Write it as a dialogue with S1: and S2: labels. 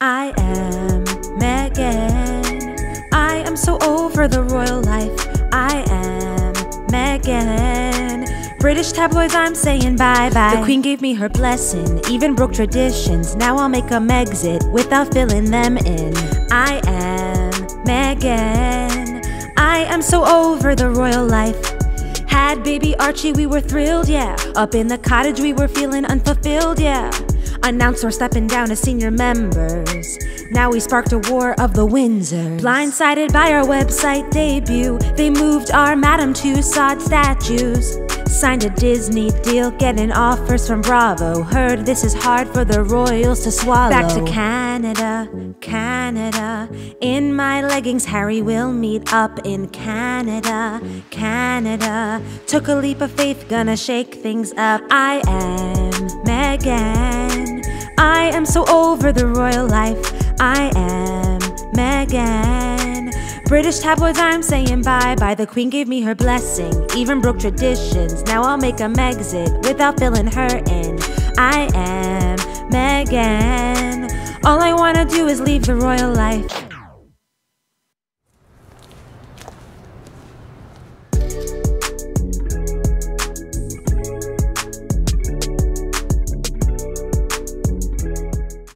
S1: I am Meghan. I am so over the royal life. I am Meghan. British tabloids, I'm saying bye bye. The queen gave me her blessing, even broke traditions. Now I'll make a Megxit without filling them in. I am Meghan. I am so over the royal life. Had baby Archie, we were thrilled, yeah. Up in the cottage, we were feeling unfulfilled, yeah. Announced we're stepping down as senior members. Now we sparked a war of the Windsors. Blindsided by our website debut, they moved our Madame Tussauds statues. Signed a Disney deal, getting offers from Bravo. Heard this is hard for the royals to swallow. Back to Canada, Canada. In my leggings, Harry will meet up in Canada, Canada. Took a leap of faith, gonna shake things up. I am Meghan. I am so over the royal life. I am Meghan. British tabloids, I'm saying bye bye. The queen gave me her blessing, even broke traditions. Now I'll make a Megxit without filling her in. I am Meghan. All I wanna do is leave the royal life.